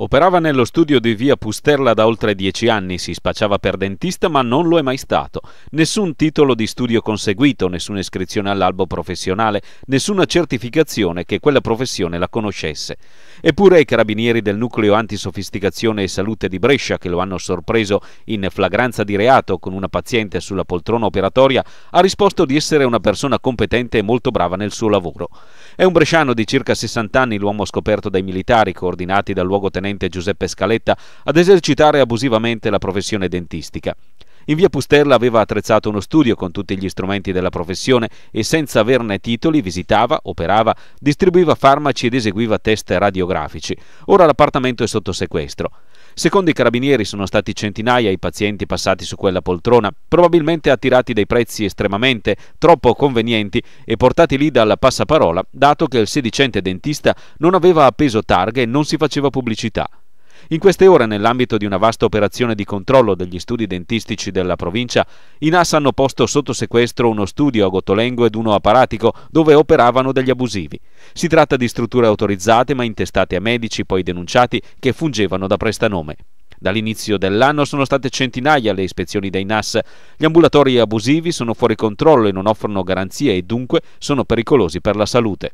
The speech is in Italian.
Operava nello studio di via Pusterla da oltre dieci anni, si spacciava per dentista ma non lo è mai stato. Nessun titolo di studio conseguito, nessuna iscrizione all'albo professionale, nessuna certificazione che quella professione la conoscesse. Eppure i carabinieri del nucleo antisofisticazione e salute di Brescia, che lo hanno sorpreso in flagranza di reato con una paziente sulla poltrona operatoria, ha risposto di essere una persona competente e molto brava nel suo lavoro. È un bresciano di circa 60 anni, l'uomo scoperto dai militari coordinati dal luogotenente tenente Giuseppe Scaletta ad esercitare abusivamente la professione dentistica. In via Pusterla aveva attrezzato uno studio con tutti gli strumenti della professione e senza averne titoli visitava, operava, distribuiva farmaci ed eseguiva test radiografici. Ora l'appartamento è sotto sequestro. Secondo i carabinieri sono stati centinaia i pazienti passati su quella poltrona, probabilmente attirati dai prezzi estremamente troppo convenienti e portati lì dal passaparola, dato che il sedicente dentista non aveva appeso targhe e non si faceva pubblicità. In queste ore, nell'ambito di una vasta operazione di controllo degli studi dentistici della provincia, i NAS hanno posto sotto sequestro uno studio a Gotolengo ed uno apparatico dove operavano degli abusivi. Si tratta di strutture autorizzate ma intestate a medici poi denunciati che fungevano da prestanome. Dall'inizio dell'anno sono state centinaia le ispezioni dei NAS. Gli ambulatori abusivi sono fuori controllo e non offrono garanzie e dunque sono pericolosi per la salute.